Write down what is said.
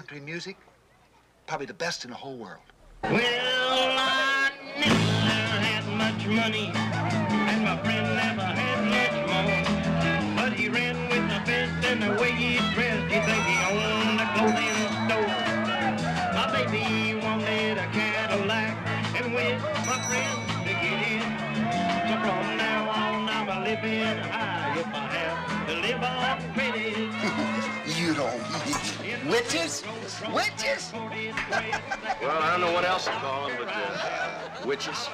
country music, probably the best in the whole world. Well, I never had much money, and my friend never had much more. But he ran with the best, and the way he dressed, you think he owned a clothing store. My baby wanted a Cadillac, and with my friends to get in. So from now on, I'm a living high if I have to live credit. You don't witches? Witches? Well, I don't know what else to call them, but uh, witches.